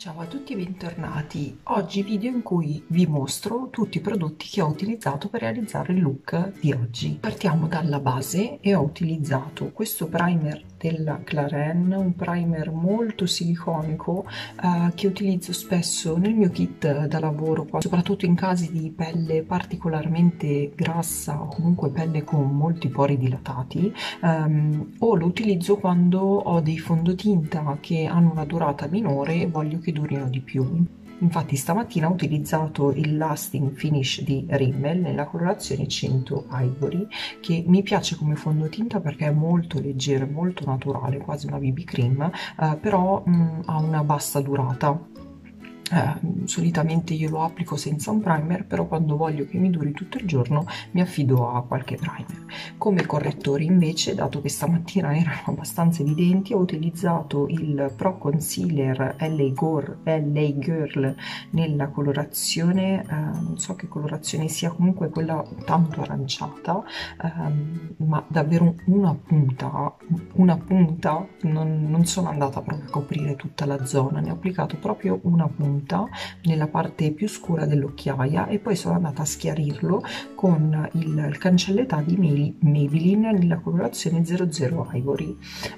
Ciao a tutti e bentornati. Oggi video in cui vi mostro tutti i prodotti che ho utilizzato per realizzare il look di oggi. Partiamo dalla base e ho utilizzato questo primer della Claren, un primer molto siliconico eh, che utilizzo spesso nel mio kit da lavoro, soprattutto in casi di pelle particolarmente grassa o comunque pelle con molti pori dilatati um, o lo utilizzo quando ho dei fondotinta che hanno una durata minore e voglio che durino di più. Infatti stamattina ho utilizzato il Lasting Finish di Rimmel nella colorazione 100 Ivory che mi piace come fondotinta perché è molto leggero, molto naturale, quasi una BB cream, eh, però mh, mm, ha una bassa durata eh, solitamente io lo applico senza un primer però quando voglio che mi duri tutto il giorno mi affido a qualche primer. Come correttori invece dato che stamattina erano abbastanza evidenti ho utilizzato il Pro Concealer LA, Gore, LA Girl nella colorazione eh, non so che colorazione sia comunque quella tanto aranciata eh, ma davvero una punta una punta non, non sono andata proprio a coprire tutta la zona ne ho applicato proprio una punta punta nella parte più scura dell'occhiaia e poi sono andata a schiarirlo con il, il cancelletà di Maybelline nella colorazione 00 Ivory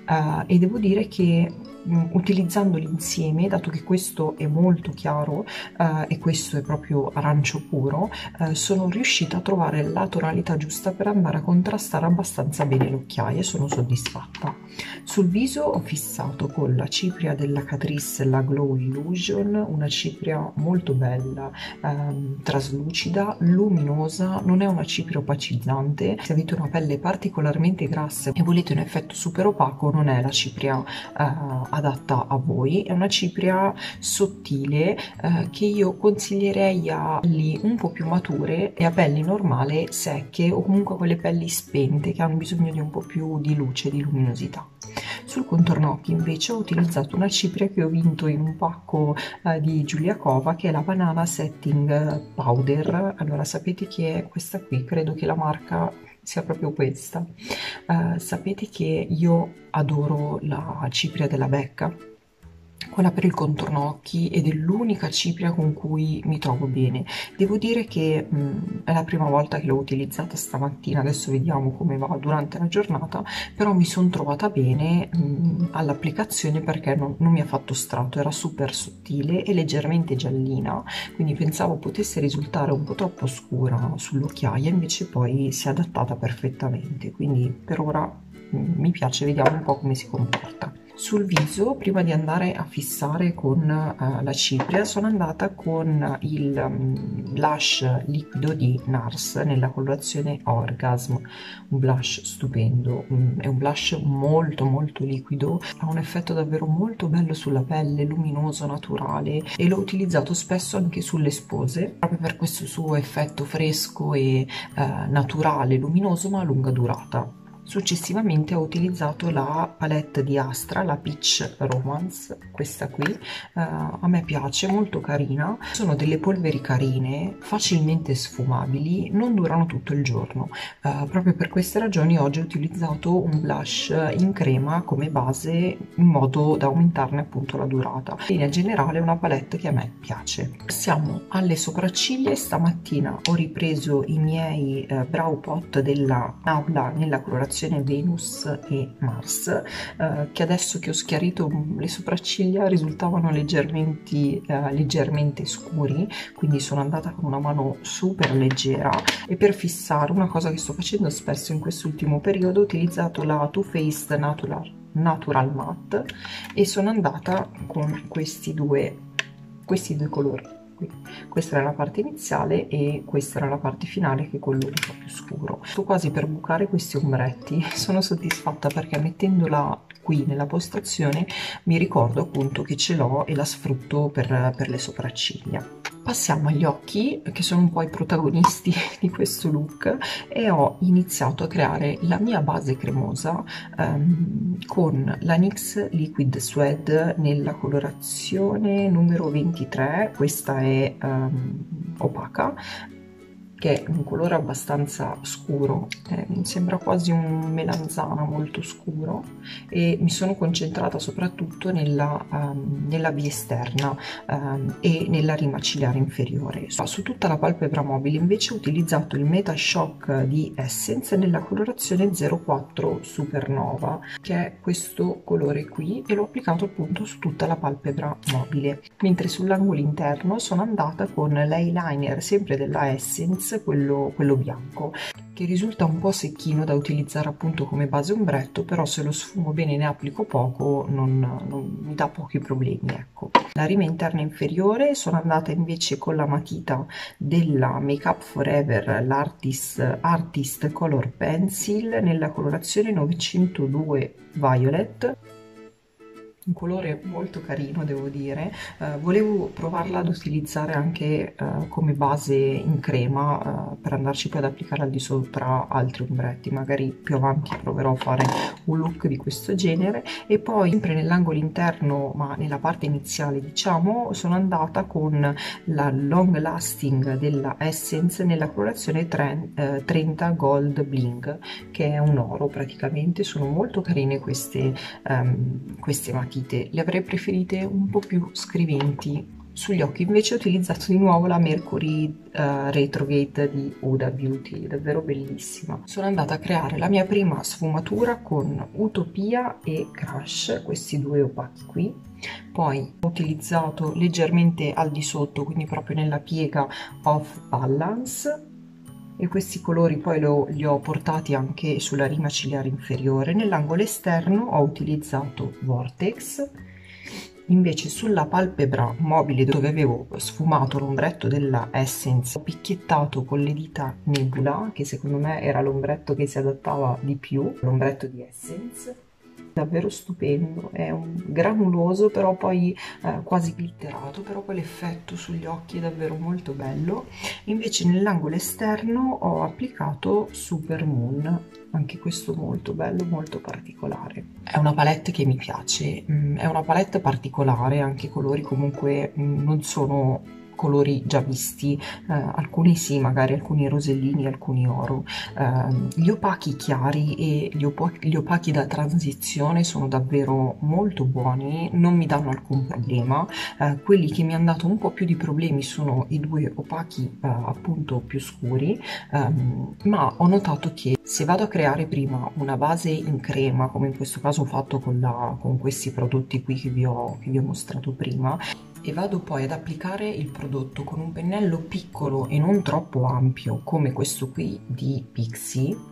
uh, e devo dire che Mm, utilizzandoli insieme, dato che questo è molto chiaro eh, e questo è proprio arancio puro, eh, sono riuscita a trovare la tonalità giusta per andare a contrastare abbastanza bene l'occhiaia e sono soddisfatta. Sul viso ho fissato con la cipria della Catrice la Glow Illusion, una cipria molto bella, ehm, traslucida, luminosa, non è una cipria opacizzante, se avete una pelle particolarmente grassa e volete un effetto super opaco non è la cipria eh, adatta a voi, è una cipria sottile eh, che io consiglierei a pelli un po' più mature e a pelli normale secche o comunque quelle pelli spente che hanno bisogno di un po' più di luce, di luminosità. Sul contorno occhi invece ho utilizzato una cipria che ho vinto in un pacco eh, di Giulia Cova che è la Banana Setting Powder. Allora sapete che è questa qui, credo che la marca sia proprio questa. Uh, sapete che io adoro la cipria della becca? Quella per il contorno occhi ed è l'unica cipria con cui mi trovo bene. Devo dire che mh, è la prima volta che l'ho utilizzata stamattina, adesso vediamo come va durante la giornata, però mi sono trovata bene all'applicazione perché non, non mi ha fatto strato, era super sottile e leggermente giallina, quindi pensavo potesse risultare un po' troppo scura sull'occhiaia, invece poi si è adattata perfettamente, quindi per ora mh, mi piace, vediamo un po' come si comporta sul viso prima di andare a fissare con uh, la cipria. Sono andata con il um, blush liquido di NARS nella colorazione Orgasm. Un blush stupendo um, è un blush molto molto liquido. Ha un effetto davvero molto bello sulla pelle luminoso naturale e l'ho utilizzato spesso anche sulle spose proprio per questo suo effetto fresco e uh, naturale luminoso ma a lunga durata Successivamente ho utilizzato la palette di Astra, la Peach Romance, questa qui, uh, a me piace, molto carina. Sono delle polveri carine, facilmente sfumabili, non durano tutto il giorno. Uh, proprio per queste ragioni oggi ho utilizzato un blush in crema come base in modo da aumentarne appunto la durata. In linea generale è una palette che a me piace. Passiamo alle sopracciglia, stamattina ho ripreso i miei uh, brow pot della Naula nella colorazione costellazione Venus e Mars eh, che adesso che ho schiarito le sopracciglia risultavano leggermente, eh, leggermente scuri quindi sono andata con una mano super leggera e per fissare una cosa che sto facendo spesso in quest'ultimo periodo ho utilizzato la Too Faced Natural, Natural Matte e sono andata con questi due, questi due colori qui. Questa era la parte iniziale e questa era la parte finale che quello un po' più scuro. Sto quasi per bucare questi ombretti. Sono soddisfatta perché mettendola qui nella postazione mi ricordo appunto che ce l'ho e la sfrutto per, per le sopracciglia. Passiamo agli occhi che sono un po' i protagonisti di questo look e ho iniziato a creare la mia base cremosa um, con la NYX Liquid Suede nella colorazione numero 23 questa è um, opaca che è un colore abbastanza scuro, eh, sembra quasi un melanzana molto scuro e mi sono concentrata soprattutto nella, um, nella via esterna um, e nella rima ciliare inferiore. Su tutta la palpebra mobile invece ho utilizzato il Meta Shock di Essence nella colorazione 04 Supernova che è questo colore qui e l'ho applicato appunto su tutta la palpebra mobile mentre sull'angolo interno sono andata con l'eyeliner sempre della Essence quello, quello bianco che risulta un po' secchino da utilizzare appunto come base ombretto però se lo sfumo bene e ne applico poco non, non mi dà pochi problemi ecco. La rima interna inferiore sono andata invece con la matita della Make Up Forever l'artist artist color pencil nella colorazione 902 violet un colore molto carino devo dire. Uh, volevo provarla ad utilizzare anche uh, come base in crema uh, per andarci poi ad applicare al di sopra altri ombretti. Magari più avanti proverò a fare un look di questo genere. E poi sempre nell'angolo interno ma nella parte iniziale diciamo sono andata con la long lasting della Essence nella colorazione 30 Gold Bling che è un oro praticamente. Sono molto carine queste, um, queste matite matite, le avrei preferite un po' più scriventi. Sugli occhi invece ho utilizzato di nuovo la Mercury uh, Retrogate di Huda Beauty, davvero bellissima. Sono andata a creare la mia prima sfumatura con Utopia e Crush, questi due opachi qui. Poi ho utilizzato leggermente al di sotto, quindi proprio nella piega Off Balance, e questi colori poi lo, li ho portati anche sulla rima ciliare inferiore. Nell'angolo esterno ho utilizzato Vortex. Invece sulla palpebra mobile dove avevo sfumato l'ombretto della Essence ho picchiettato con le dita Nebula che secondo me era l'ombretto che si adattava di più l'ombretto di Essence davvero stupendo, è un granuloso però poi eh, quasi glitterato, però poi l'effetto sugli occhi è davvero molto bello. Invece nell'angolo esterno ho applicato Super Moon, anche questo molto bello, molto particolare. È una palette che mi piace, mm, è una palette particolare, anche i colori comunque mm, non sono colori già visti, eh, alcuni sì, magari alcuni rosellini, alcuni oro. Eh, gli opachi chiari e gli, op gli, opachi da transizione sono davvero molto buoni, non mi danno alcun problema. Eh, quelli che mi hanno dato un po' più di problemi sono i due opachi eh, appunto più scuri, ehm, ma ho notato che se vado a creare prima una base in crema, come in questo caso ho fatto con, la, con questi prodotti qui che vi ho, che vi ho mostrato prima, e vado poi ad applicare il prodotto con un pennello piccolo e non troppo ampio come questo qui di Pixie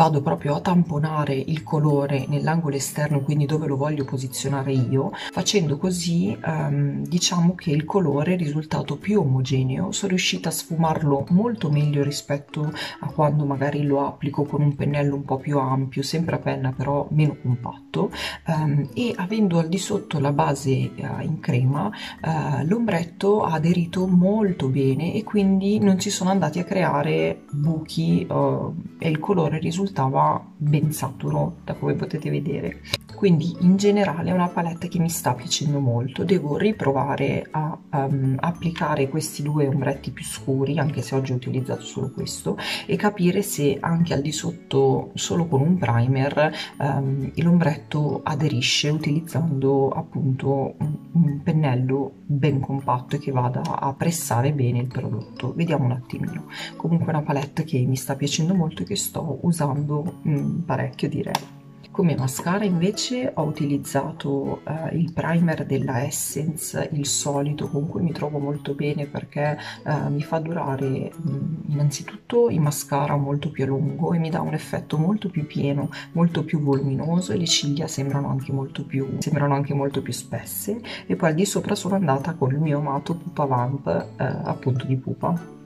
vado proprio a tamponare il colore nell'angolo esterno quindi dove lo voglio posizionare io facendo così um, diciamo che il colore è risultato più omogeneo. Sono riuscita a sfumarlo molto meglio rispetto a quando magari lo applico con un pennello un po' più ampio sempre a penna però meno compatto. Um, e avendo al di sotto la base uh, in crema uh, l'ombretto ha aderito molto bene e quindi non ci sono andati a creare buchi uh, e il colore risulta risultava ben saturo da come potete vedere quindi in generale è una palette che mi sta piacendo molto. Devo riprovare a um, applicare questi due ombretti più scuri anche se oggi ho utilizzato solo questo e capire se anche al di sotto solo con un primer um, l'ombretto aderisce utilizzando appunto un, un pennello ben compatto e che vada a pressare bene il prodotto. Vediamo un attimino. Comunque è una palette che mi sta piacendo molto e che sto usando mm, parecchio direi come mascara invece ho utilizzato eh, il primer della Essence, il solito, con cui mi trovo molto bene perché eh, mi fa durare mh, innanzitutto il mascara molto più a lungo e mi dà un effetto molto più pieno, molto più voluminoso e le ciglia sembrano anche molto più, sembrano anche molto più spesse. E poi al di sopra sono andata con il mio amato Pupa Vamp eh, appunto di Pupa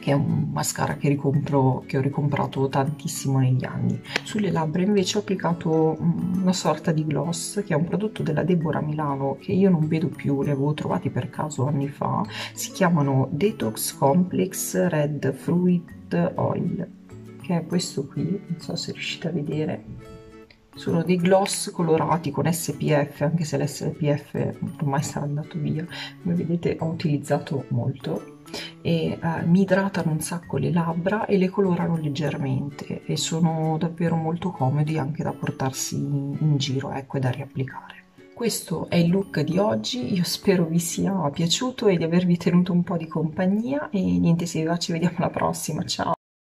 che è un mascara che, ricompro, che ho ricomprato tantissimo negli anni. Sulle labbra invece ho applicato una sorta di gloss che è un prodotto della Deborah Milano che io non vedo più, li avevo trovati per caso anni fa, si chiamano Detox Complex Red Fruit Oil, che è questo qui, non so se riuscite a vedere, sono dei gloss colorati con SPF anche se l'SPF ormai sarà andato via. Come vedete ho utilizzato molto e uh, mi idratano un sacco le labbra e le colorano leggermente e sono davvero molto comodi anche da portarsi in giro ecco e da riapplicare questo è il look di oggi, io spero vi sia piaciuto e di avervi tenuto un po' di compagnia e niente se vi va ci vediamo alla prossima, ciao!